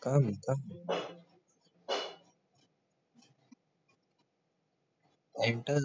Come, come, enter.